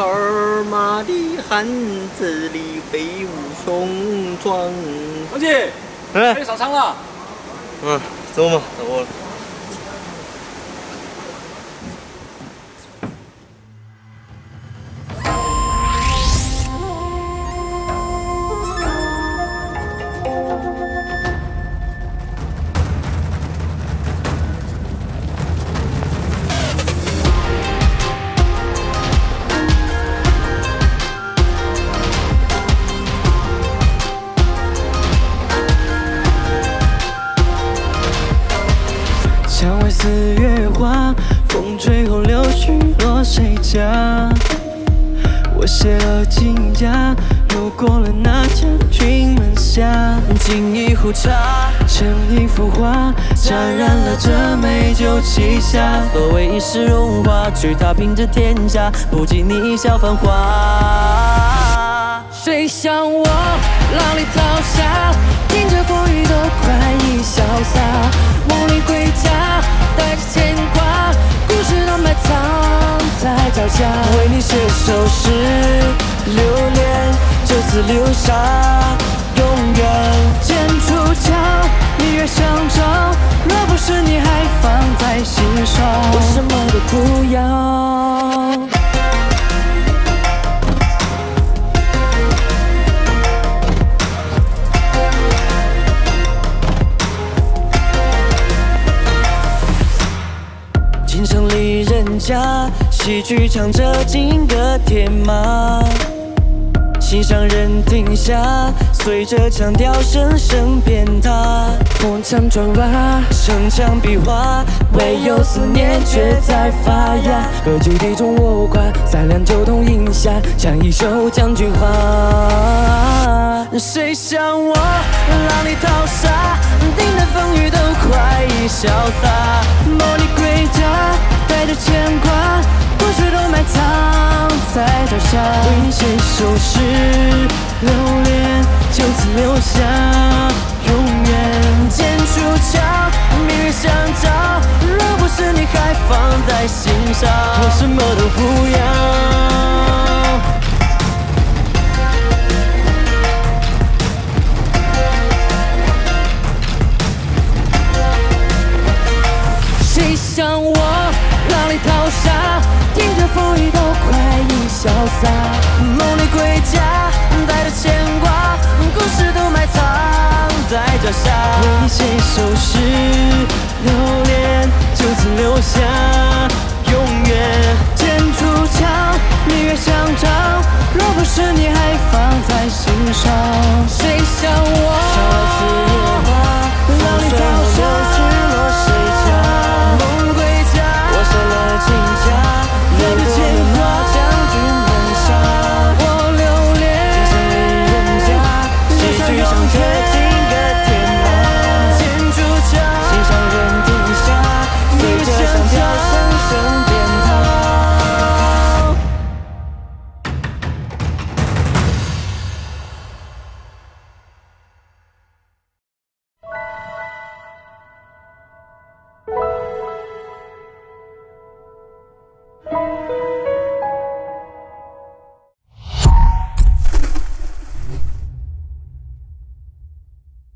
儿马的汉子，里飞舞雄壮。王姐，哎，可以上场了。嗯，走嘛，走。蔷薇似月花，风吹后柳絮落谁家？我卸了金甲，路过了那家君门下，敬一壶茶，盛一幅画，沾染了这美酒旗下。所谓一世荣华，去踏平这天下，不及你一笑繁华。谁像我浪里淘沙，迎着风雨都快意潇洒，梦里归家，带着牵挂，故事都埋藏在脚下。为你写首诗，留恋就此留下，永远剑出鞘，明月相照，若不是你还放在心上，我什么都不家，戏剧唱着金戈铁马，心上人停下，随着腔调声声遍踏。红墙砖瓦，城墙壁画，唯有思念却在发芽。歌剧笛中我挂，三两酒同饮下，唱一首将军话。谁像我浪里淘沙，顶着风雨都快意潇洒。牵挂，过去都埋藏在脚下。为你写首诗，留恋就此留下，永远剑出鞘，明月相交，若不是你还放在心上，我什么都不要。谁像我里淘沙，听着风雨都快意潇洒。梦里归家，带着牵挂，故事都埋藏在脚下。为你写首诗，留恋